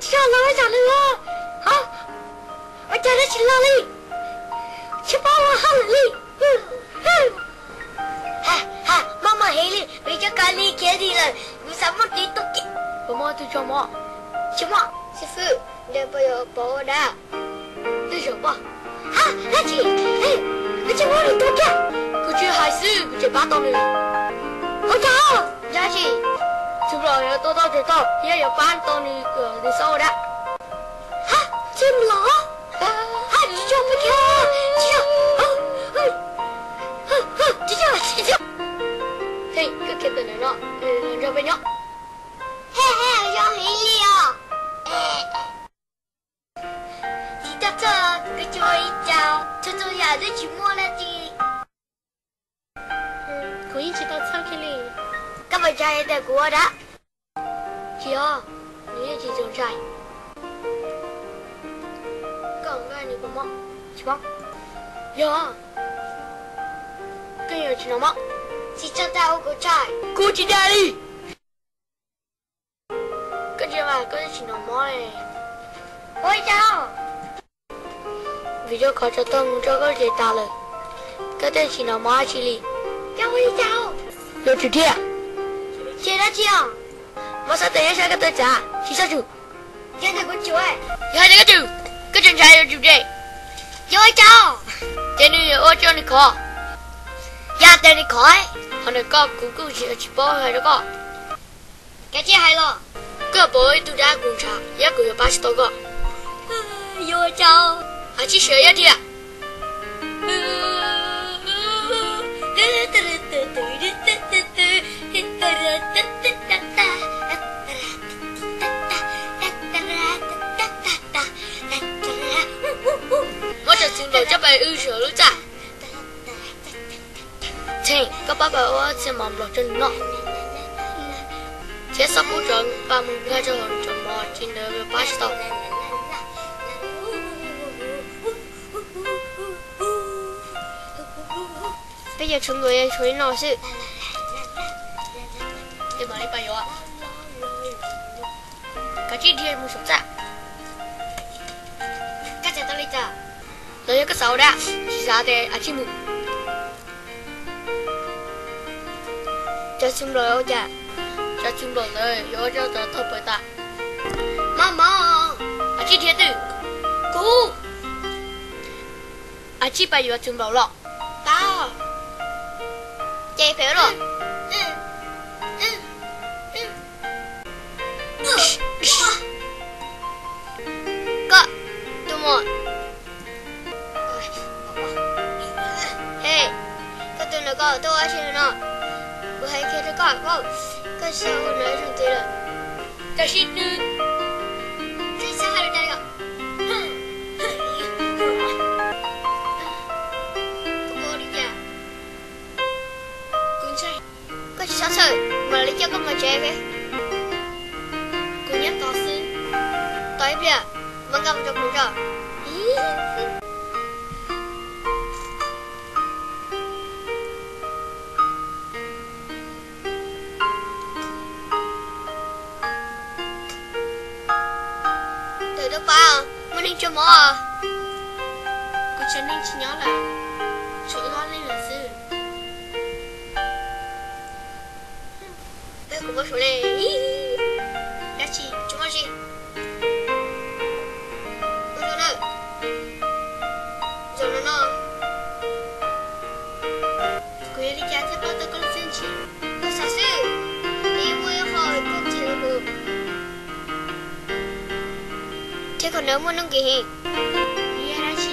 跳楼了，啊！我叫他去老里，去帮我喊老李。嗯嗯。妈妈喊你，叫家里看你了，有什么都给。我妈在叫我，什么？媳妇，你不要抱我的。你什么？啊，垃圾，哎，阿七，我你多干。可是还是不就把到了。我讲，阿七。To to thì to, giờ giờ bán tao đi cửa đi sau đã. Ha, chim lỏ. Ha, chị cho mấy kia. Chị cho, ơ, ơ, ơ, ơ, chị cho, chị cho. Thì cứ từ này nó, rồi bên nhóc. He he, cho Haley à. Chị ta cho, cứ cho ý chào. Cho tôi nhà tôi chỉ mua là chị. Cô ý chỉ tao sang kia 까마자에 구워라. 지어, 니네 지정자이. 까마자에 구워. 지방. 야. 그녀 지나마. 지쳤다 오고 자이. 고치다리. 그지마, 그지 너머해. 보이자. video có cho tân cho các chị ta lời các tên chị nào mà chị lì cho đi chào cho chị thiện chủ thiệt. Chị đã chiều. Mà sao tự nhiên sao cái tên trả? Chị sao chủ? Chị đã của chú ấy. Giờ này cái chủ. Cái chân trai yo chủ gì? Ôi chào. Tên này ô cho này khó. Dạ tên đi khỏi. Hắn này có cú cú chỉ chỉ bỏ hay đó có. Cái hay lo. Bồi tụi đã cùng trả, ya cũng có ba mươi có. Ôi chào. À chỉ sửa ya đi? Bà bảo ơi, xin mong lọt trên nó. Thế sắp bố trận, ba mươi hai cho hồn tròn mò trên đời ba mươi Bây giờ chúng người em chuối nó sự. Thì mà đi bài ạ. Cả chi thiên một số dạ. Các chị tao đi chờ. Rồi cái sáu đã, chỉ ra à chi mù. Cho chúng rồi ô chà. Cho chung đồ lời, yo cho tớ thơ bởi tạ. Mama. À chi thiên tử. Cú. À chi bài yo chung đồ lọ. Tao. Chị phải rồi. Có. Tụi một. Hey. Có tụi nó có tôi ở trên nó. Bữa hay kia nó có có. Có sao nói trong tiền rồi. Cả sao đứa đi sao mà lấy cho con mà chơi vậy? Cô nhắc có sư. Tối bây giờ vẫn cầm cho cũng rồi. Mình đi cho mỏ à? Cô chân nên chỉ nhớ là chỗ đó lên là sư. Đây cũng có số này Đã chị, chúng ta chị Ôi trời ơi Rồi nó nó Cô đi cha thế bao tôi con Thế còn nếu muốn nâng kỳ hình Đi ra chị.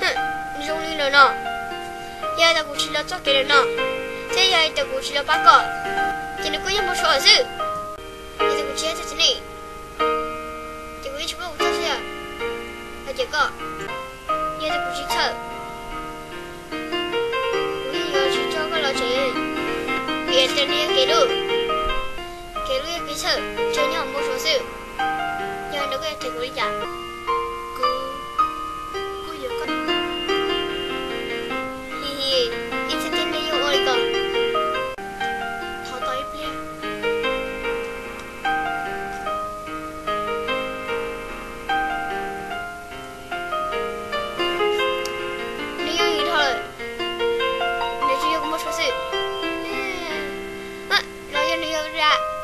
Hừ, dùng đi nữa nọ. Giờ ta cũng chỉ là cho cái nọ. Thế giờ ta cũng chỉ là bắt cỏ Thì nó cũng như một số ở sư Giờ ta cũng chỉ à. là 여기에 대고 의자 그 그여가 히히 이제 때문에 이거 이거 더 더이 플레이 리영이 털 내주려고 뭐 쳤어 아 너희 너희 그래